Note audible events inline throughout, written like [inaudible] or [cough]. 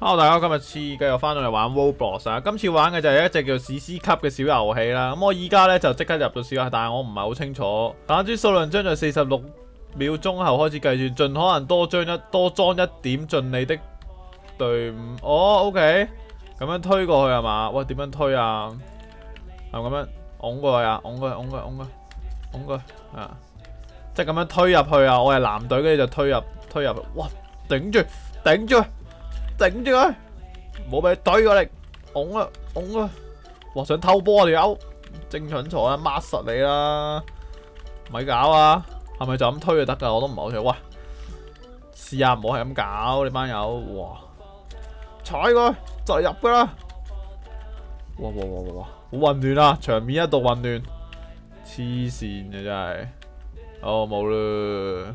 Hello，大家今日次继续翻到嚟玩 Roblox 啊！今次玩嘅就係一隻叫史诗級嘅小遊戲啦。咁我依家呢就即刻入到小遊戲，但係我唔係好清楚。彈珠數量將在四十六秒鐘後開始計算，盡可能多將一多裝一點進你的隊伍。哦，OK，咁樣推過去係嘛？喂，點樣推啊？係咁樣拱過去啊？拱過去，拱過去，拱過去，拱過去啊！即係咁樣推入去啊！我係藍隊，跟住就推入推入去。哇！頂住，頂住！顶住佢，冇俾懟過嚟，拱啊拱啊！哇，想偷波條友，正蠢材啊，抹實你啦，咪搞啊！係咪就咁推就得噶？我都唔係好想。喂，試下唔好係咁搞，你班友，哇，踩佢就入噶啦！哇哇哇哇哇，好混亂啊！場面一度混亂，黐線嘅真係，哦冇啦。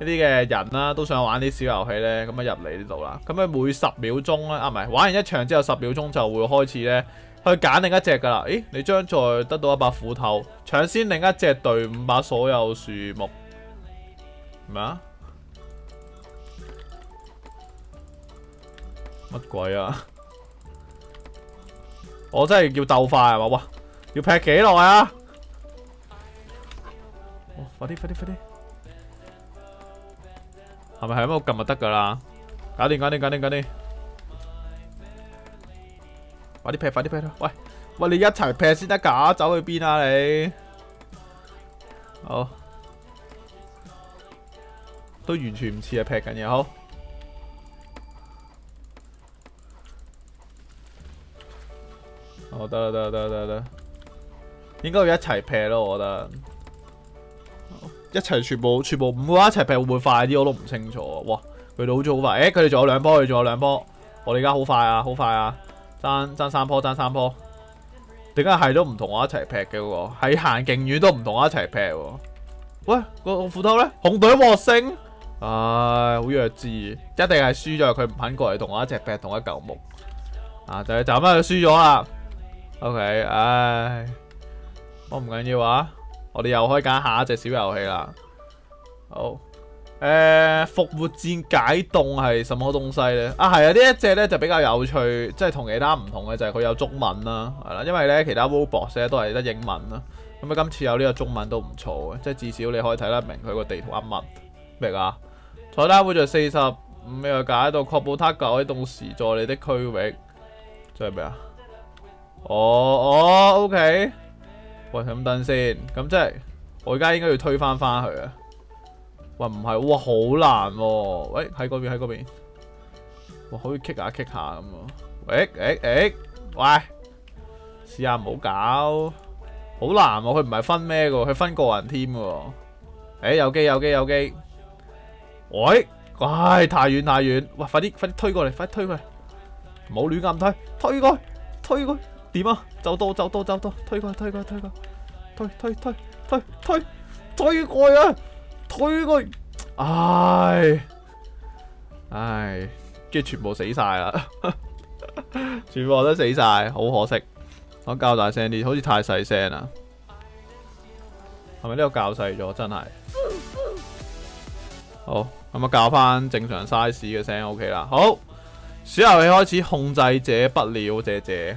呢啲嘅人啦，都想玩啲小遊戲呢。咁啊入嚟呢度啦。咁啊每十秒鐘咧，啊唔係玩完一場之後十秒鐘就會開始呢，去揀另一隻噶啦。咦，你將再得到一把斧頭，搶先另一隻隊伍把所有樹木咩啊？乜鬼啊？[laughs] 我真係要鬥快係嘛？哇！要劈幾耐啊？快啲快啲快啲！係咪喺度揿就得噶啦？搞掂，搞掂，搞掂，搞掂！快啲劈，快啲劈！喂，喂，你一齊劈先得噶，走去邊啊你？好，都完全唔似係劈緊嘢，好。好得啦得得得得，應該要一齊劈咯，我覺得。一齊全部全部五個一齊劈會唔會快啲？我都唔清楚。哇，佢哋好似好快。誒、佢哋仲有兩波，佢哋仲有兩波。我哋而家好快啊，好快啊！爭爭三波，爭三波。點解係都唔同我一齊劈嘅？嗰個喺行勁遠都唔同我一齊劈。喂，個斧頭咧，紅隊獲勝。唉，好弱智，一定係輸咗。佢唔肯過嚟同我一齊劈同一嚿木。啊，就係就咁樣，輸咗啦。OK，唉，我唔緊要啊。我哋又可以揀下一隻小遊戲啦。好，诶、呃，復活戰解凍係什麼東西呢？啊，係啊，呢一隻呢就比較有趣，即係同其他唔同嘅就係佢有中文啦，係啦，因為呢其他 Roblox 都係得英文啦。咁啊，今次有呢個中文都唔錯嘅，即係至少你可以睇得明佢個地圖一乜咩啊？彩蛋會在四十五秒解到，确保它解凍時在你的區域。即係咩啊？哦哦，OK。喂，咁等先，咁即係我而家應該要推翻翻去啊！喂，唔係，哇，好難喎！喂，喺嗰邊，喺嗰邊，哇，可以 kick 下 kick 下咁啊！喂，誒誒，喂，試下唔好搞，好難喎！佢唔係分咩噶，佢分個人添噶。誒，有機有機有機，喂，唉，太遠太遠，喂，快啲快啲推過嚟，快啲推過嚟，唔好亂咁推，推過去，推過去。點啊？就到就到就到，推過推過推過，推推推推推推過啊！推過，唉唉，跟住全部死晒啦，[laughs] 全部都死晒，好可惜。我較大聲啲，好似太細聲啦。係咪呢個較細咗？真係。好，咁啊較翻正常 size 嘅聲 OK 啦。好，小遊戲開始，控制者不了，姐姐。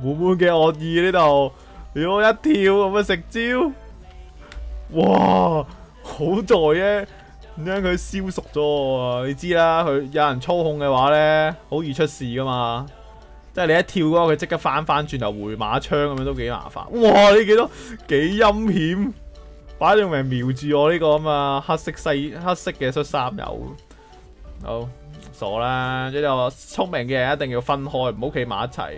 滿滿嘅惡意呢度，如果一跳咁樣食蕉，哇！好在啫，點解佢燒熟咗？你知啦，佢有人操控嘅話呢，好易出事噶嘛。即係你一跳嗰個，佢即刻翻翻轉頭回馬槍咁樣都幾麻煩。哇！你几多幾陰險，擺到明瞄住我呢個啊，黑色细黑色嘅恤衫友。好傻啦！呢個聰明嘅人一定要分開，唔好企埋一齊。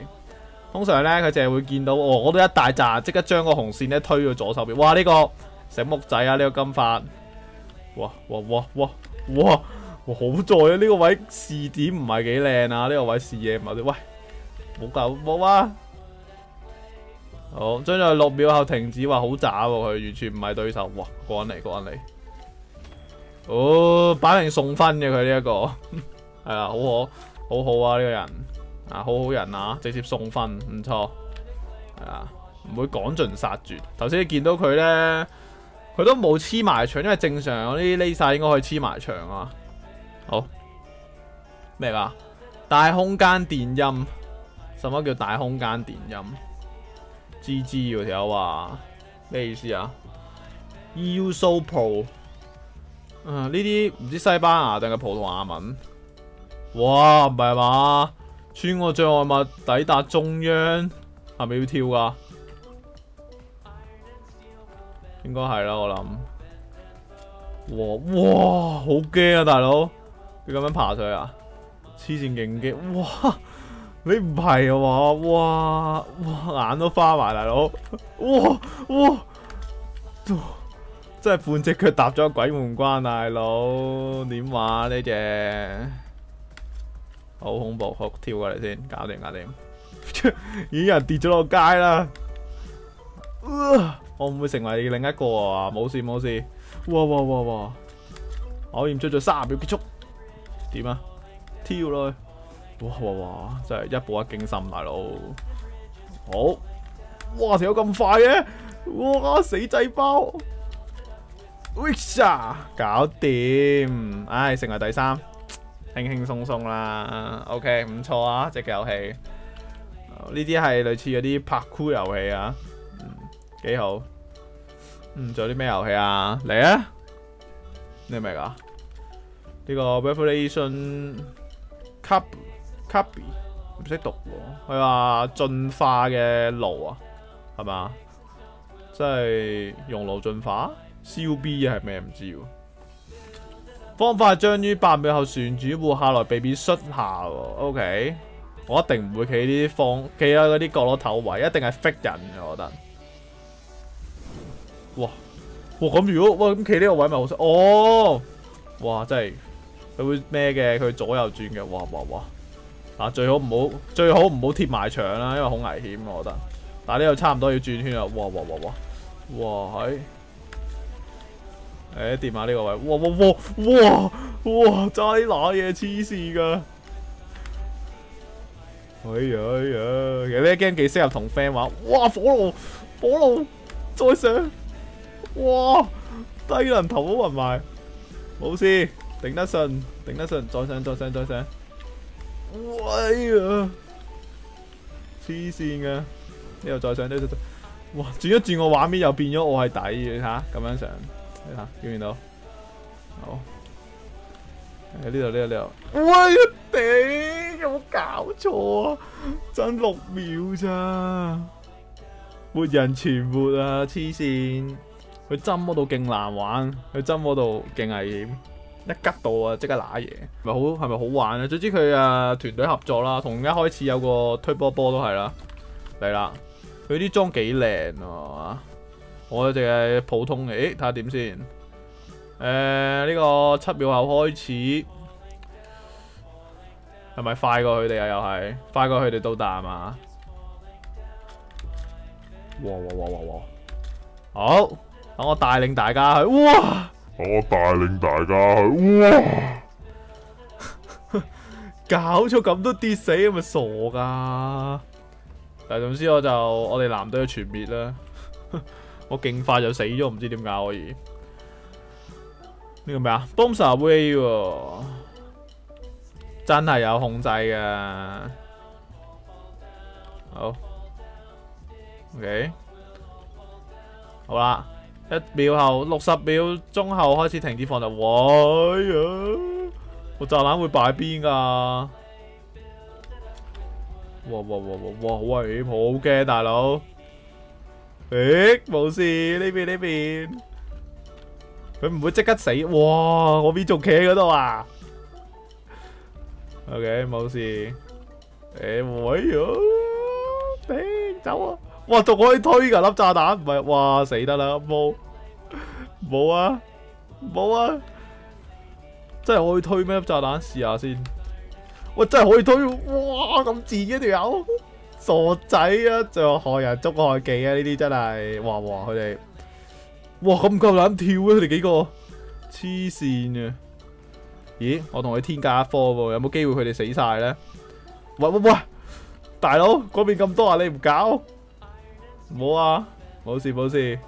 通常咧，佢淨係會見到哦，我都一大扎，即刻將個紅線咧推到左手邊。哇！呢、這個醒目仔啊，呢、這個金发。哇哇哇哇哇！好在啊，呢、這個位視點唔係幾靚啊，呢、這個位視野唔係，喂。冇夠冇啊！好，將在六秒後停止，話好渣喎，佢完全唔係對手。哇，過緊嚟，過緊嚟。哦，擺明送分嘅佢呢一個，係啊，好好，好好啊呢個人，啊好好人啊，直接送分，唔錯。係啊，唔會趕盡殺絕。頭先你見到佢咧，佢都冇黐埋牆，因為正常嗰啲匿晒應該可以黐埋牆啊。好，咩噶？大空間電音。什么叫大空間電音？G G 嗰條話咩意思啊？EU So Pro，呢啲唔知西班牙定係葡萄牙文？哇，唔係嘛？穿过障礙物抵達中央，係咪要跳噶？應該係啦，我諗。哇哇，好驚啊，大佬！你咁樣爬上去啊？黐線勁驚！哇！你唔係啊嘛？哇哇眼都花埋，大佬！哇哇，真係半隻腳踏咗鬼門關，大佬點玩呢隻？好恐怖！好跳過嚟先，搞掂搞掂。[laughs] 已經有人跌咗落街啦！我唔會成為另一個啊！冇事冇事。哇哇哇哇！我驗出咗三十秒結束。點啊？跳落去。哇哇哇！真係一步一驚心，大佬。好，哇條友咁快嘅，哇死仔包，Wish 搞掂，唉成為第三，輕輕鬆鬆啦。OK，唔錯啊，只遊戲。呢啲係類似嗰啲拍酷遊戲啊，嗯，幾好。嗯，仲有啲咩遊戲啊？嚟啊！你明啊？呢個 Revelation Cup。cupy 唔識讀喎，佢話進化嘅爐啊，係嘛？即係熔爐進化，CUB 係咩唔知喎？方法將於八秒後旋轉活下來，避免摔下喎。OK，我一定唔會企呢啲方企喺嗰啲角落頭位，一定係 fit 人嘅，我覺得。哇哇咁如果哇咁企呢個位咪好哦，哇真係佢會咩嘅？佢左右轉嘅，哇哇哇！啊，最好唔好最好唔好貼埋牆啦，因為好危險我覺得。但係呢度差唔多要轉圈啦，哇哇哇哇，哇喺，誒掂下呢個位，哇哇哇哇哇，揸啲乸嘢黐線噶，哎呀哎呀，其實呢 game 幾適合同 friend 玩，哇火爐火爐再上，哇低能頭都暈埋，冇事，頂得順頂得順，再上再上再上。喂呀！黐線噶，呢度再上呢度，哇！轉一轉個畫面又變咗我係底嘅吓，咁樣上，你睇見唔見到？好，喺呢度呢度呢度。喂！頂，有冇搞錯啊？爭六秒咋？没人全活啊！黐線，佢針嗰度勁難玩，佢針嗰度勁危險。一吉到啊，即刻揦嘢，咪好係咪好玩啊？總之佢啊團隊合作啦，同一開始有個推波波都係啦，嚟啦，佢啲裝幾靚啊，我淨係普通嘅，誒睇下點先，誒呢、呃這個七秒後開始，係咪快過佢哋啊？又係快過佢哋到達嘛？哇哇哇哇哇！好，等我帶領大家去，哇！我帶領大家去，哇！[laughs] 搞錯咁都跌死，咪傻噶！但係總之我就我哋藍隊全滅啦，我勁快就死咗，唔知點解可以。呢個咩啊？Bombs away，喎真係有控制㗎。好，OK，好啦。一秒後，六十秒鐘後開始停止放就，喂呀！我炸彈會擺邊噶？哇哇哇哇哇！喂，好驚大佬。誒，冇事，呢邊呢邊。佢唔會即刻死。哇！我边仲企喺嗰度啊？OK，冇事。誒，喂呀！頂走啊！哇，仲可以推噶粒炸彈，唔係哇死得啦！冇冇啊冇啊！真係可以推咩粒炸彈？試下先。喂，真係可以推！哇，咁賤嘅條友，傻仔啊！就害人捉害己啊！呢啲真係，哇哇佢哋，哇咁夠膽跳啊！佢哋幾個黐線嘅。咦？我同佢天價一科喎，有冇機會佢哋死晒咧？喂喂喂！大佬嗰邊咁多啊，你唔搞？冇啊，冇事冇事。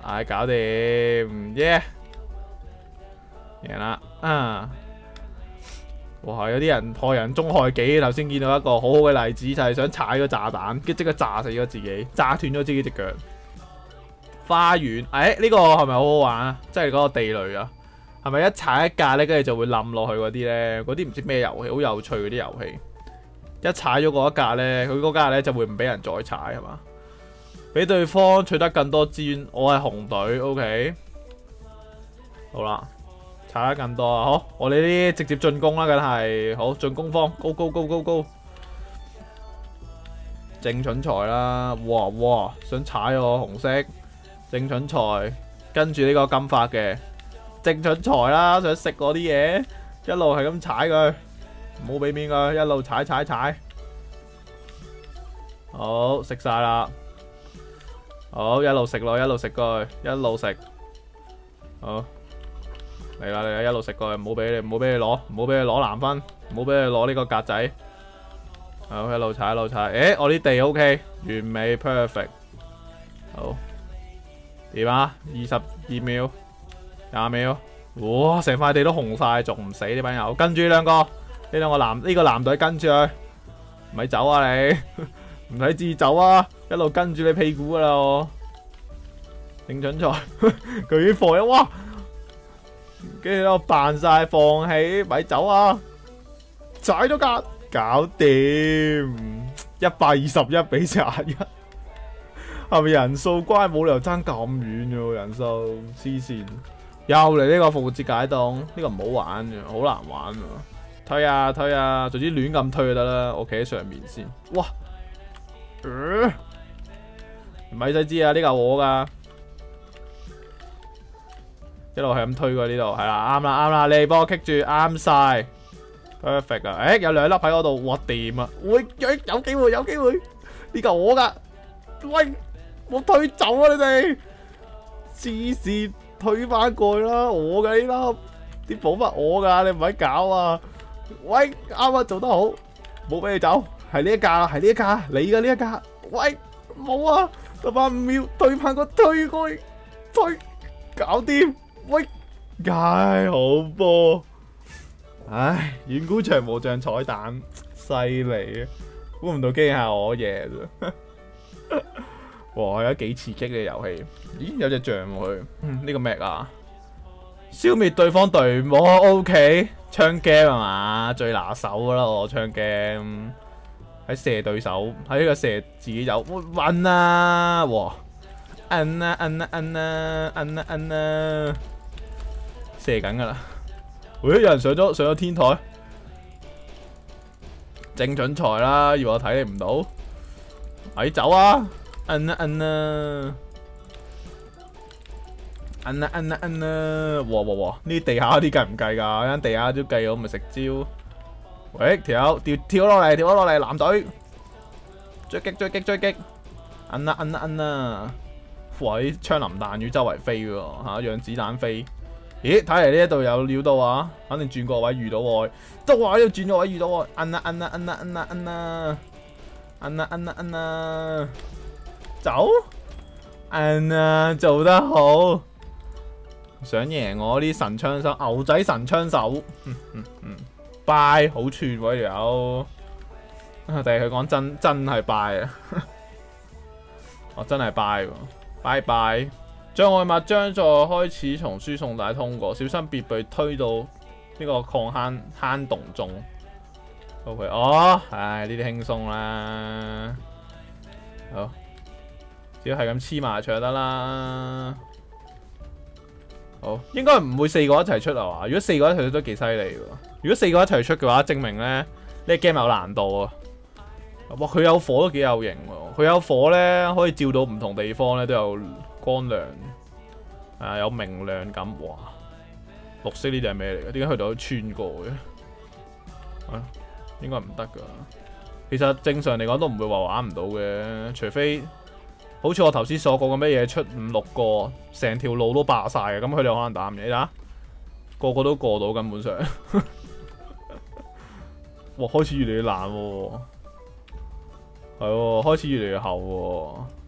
唉，搞掂，耶！贏啦，啊！哇，有啲人害人中害己，頭先見到一個好好嘅例子，就係想踩個炸彈，跟即刻炸死咗自己，炸斷咗自己隻腳。花園，誒呢個係咪好好玩啊？即係嗰個地雷啊，係咪一踩一格咧，跟住就會冧落去嗰啲咧？嗰啲唔知咩遊戲，好有趣嗰啲遊戲。一踩咗嗰一格呢，佢嗰格呢就會唔俾人再踩係嘛？俾對方取得更多资源。我係紅隊，OK。好啦，踩得更多啊！好，我哋呢啲直接進攻啦，梗係好進攻方高高高高高正蠢材啦，哇哇，想踩我紅色正蠢材，跟住呢個金髮嘅正蠢材啦，想食我啲嘢，一路係咁踩佢。唔好俾面佢，一路踩踩踩，好食晒啦，好一路食落，一路食過去，一路食，好嚟啦嚟啦，一路食過去，唔好俾你，唔好俾你攞，唔好俾你攞蓝分，唔好俾你攞呢個格仔，好一路踩一路踩，誒我啲地 OK，完美 perfect，好点啊？二十二秒，廿秒，哇成塊地都紅晒，仲唔死呢班友？跟住兩個。呢兩個男呢个男队跟住佢，咪走啊你，[laughs] 唔使自走啊，一路跟住你屁股噶啦我，正準賽，[laughs] 佢已經放一哇，跟住我扮晒放棄，咪走啊，踩咗格，搞掂，一百二十一比十一，係咪人數乖冇理由爭咁遠嘅人數，黐線，又嚟呢個復活節解凍，呢個唔好玩嘅，好難玩啊。推啊推啊，总之亂咁推就得啦。我企喺上面先。哇！咪使知啊，呢个我噶，一路係咁推過呢度，係啦，啱啦啱啦，你幫我棘住，啱晒，perfect 啊！誒，有兩粒喺嗰度，哇掂啊！喂，有有機會有機會，呢個我噶，喂，我推走啊你哋，黐線，推翻過去啦，我嘅呢粒，啲寶物我噶，你唔使搞啊！喂，啱啊做得好，冇俾你走，係呢一架，係呢一架，你嘅呢一架。喂，冇啊，十八五秒，推翻個推過去，推，搞掂。喂，太好波，唉，远古长毛像彩蛋，犀利啊，估唔到惊下我贏啫。[laughs] 哇，有幾刺激嘅遊戲，咦，有隻象喎，呢個咩啊？消滅對方隊伍，OK。槍 game 係嘛，最拿手噶啦我槍 game，喺射對手，喺呢個射自己有，暈啊！哇，摁啊摁啊摁啊摁啊摁啊，射緊噶啦！喂，有人上咗上咗天台，正準財啦，而我睇你唔到，咪走啊！摁啊摁啊！摁啊摁啊摁啊！哇哇哇！呢地下啲計唔計噶？間地下都計，我咪食蕉。喂，條友跳跳落嚟，跳咗落嚟，藍隊追擊追擊追擊！摁啊摁啊摁啊！喂，槍林彈雨周圍飛喎吓，讓子彈飛。咦？睇嚟呢一度有料到啊！肯定轉個位遇到我，都話要轉個位遇到我。摁啊摁啦摁啦摁啦摁啦！摁啦摁啊摁啊！走！摁啊，做得好！想贏我啲神槍手，牛仔神槍手，[laughs] 拜好串喎條友，定係佢講真真係拜啊？我 [laughs] 真係拜，拜拜！障碍物將在開始從輸送帶通過，小心別被推到呢個礦坑坑洞中。O K，哦，唉呢啲輕鬆啦，好，只要係咁黐埋就得啦。好，應該唔會四個一齊出啊嘛？如果四個一齊出都幾犀利喎。如果四個一齊出嘅話，證明咧呢個 game 有難度啊。哇，佢有火都幾有型喎！佢有火咧，可以照到唔同地方咧都有光亮，啊有明亮感。哇，綠色呢啲係咩嚟嘅？點解佢度穿過嘅？啊，應該唔得噶。其實正常嚟講都唔會話玩唔到嘅，除非。好似我頭先所講嘅咩嘢出五六個，成條路都白晒嘅，咁佢哋可能打唔起啦。個個都過到根本上，[laughs] 哇！開始越嚟越難喎，係喎，開始越嚟越厚喎，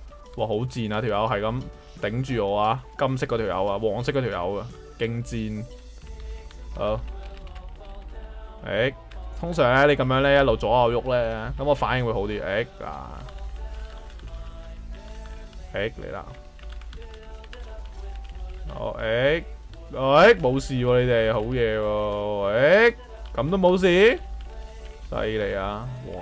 哇好贱啊條友係咁頂住我啊！金色嗰條友啊，黃色嗰條友啊，勁賤。好，誒、欸，通常咧你咁樣咧一路左右喐咧，咁我反應會好啲。诶、啊！誒嚟啦！哦誒誒冇事喎，你哋好嘢喎！誒咁都冇事，犀利啊！哇！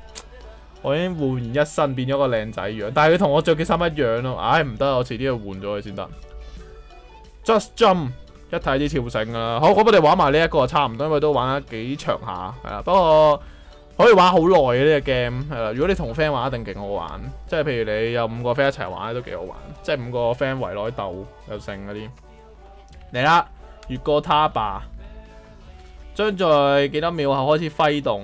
我已經換完一身變咗個靚仔樣，但係佢同我着嘅衫一樣咯，唉唔得，我遲啲要換咗佢先得。Just jump，一睇啲跳繩啊，好，咁我哋玩埋呢一個差唔多，因為都玩得幾長下，系啦，不過。可以玩好耐嘅呢個 game 系啦，如果你同 friend 玩一定勁好玩，即係譬如你有五個 friend 一齊玩都幾好玩，即係五個 friend 圍內鬥又剩嗰啲。嚟啦，越过他吧，將在幾多秒後開始揮動。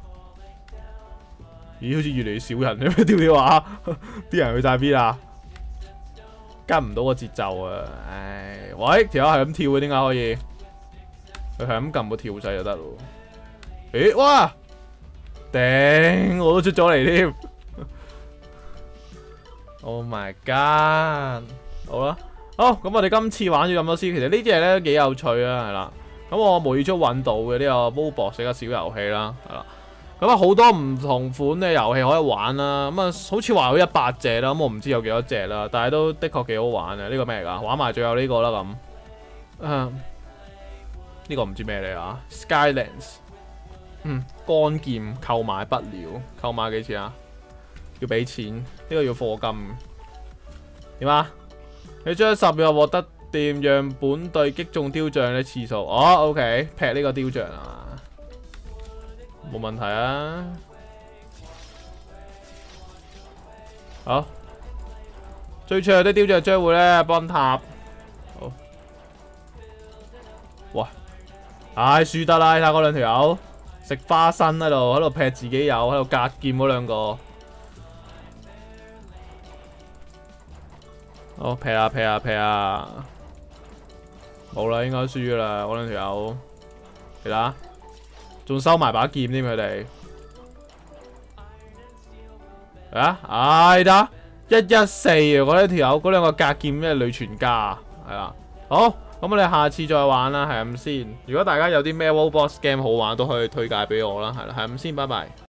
咦？好似越嚟越少人，點解跳跳下？啲人去晒邊啊？跟唔到個節奏啊！唉，喂，條友係咁跳嘅，點解可以？佢系咁撳個跳掣就得咯。咦，哇！頂，我都出咗嚟添。[laughs] Oh my god！好啦，好，咁我哋今次玩咗咁多先，其實呢啲嘢咧都幾有趣啊，係啦。咁我无意中揾到嘅呢個 Mobbox 嘅小遊戲啦，係啦。咁啊好多唔同款嘅遊戲可以玩啦。咁啊好似話有一百隻啦，咁我唔知有幾多隻啦，但係都的確幾好玩嘅。呢個咩嚟噶？玩埋最後呢個啦咁。嗯，呢個唔知咩嚟啊？Skylands。嗯，幹劍購買不了，購買幾錢啊？要俾錢，呢、這個要貨金。點啊？你將十秒獲得掂樣本對擊中雕像嘅次數。哦，OK，劈呢個雕像啊，冇問題啊。好，最脆弱的雕像將會咧崩塌。好，哇，唉、哎，輸得啦，睇下嗰兩條友。食花生喺度，喺度劈自己友，喺度隔劍嗰兩個。好，劈啊劈啊劈啊！冇啦，應該輸噶啦，嗰兩條友。其啦，仲收埋把劍添佢哋。啊，系得一一四啊！嗰啲條友，嗰兩個格劍咩女全家，系啦，好。咁我哋下次再玩啦，系咁先。如果大家有啲咩 Roblox game 好玩，都可以推介俾我啦，系啦，系咁先，拜拜。